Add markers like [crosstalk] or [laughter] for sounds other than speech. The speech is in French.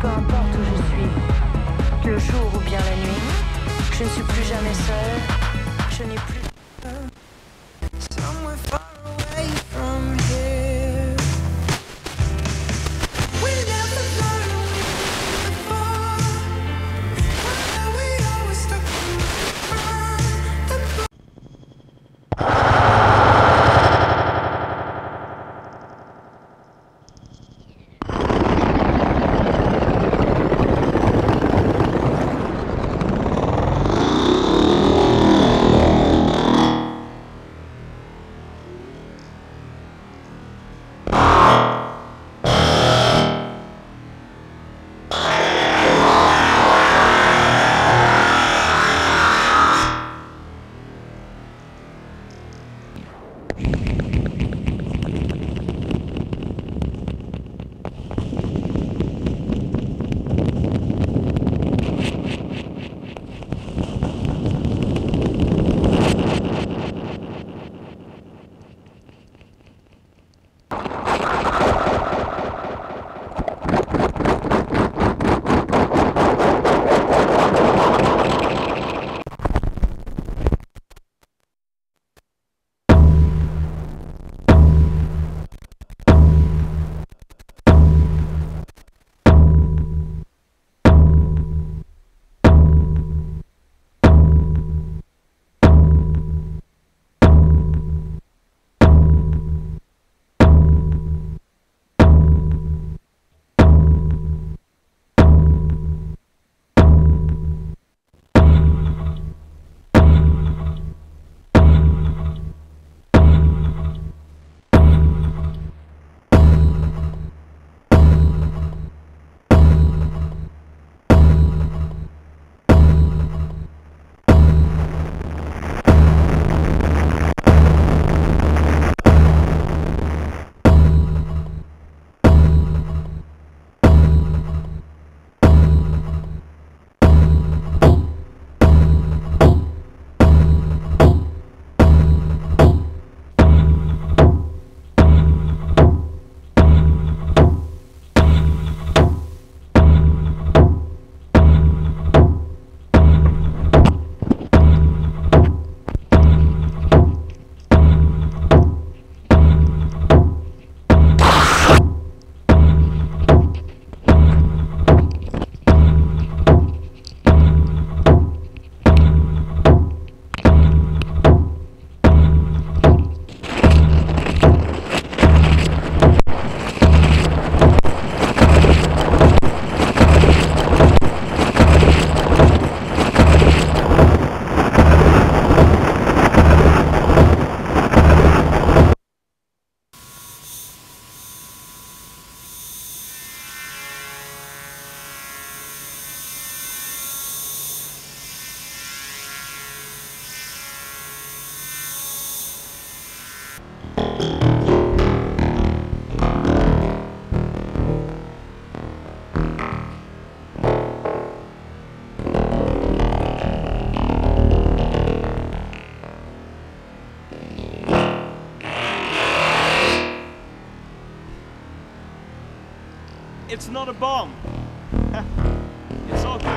Peu importe où je suis, le jour ou bien la nuit, je ne suis plus jamais seule. Je n'ai plus. it's not a bomb. [laughs] it's all good.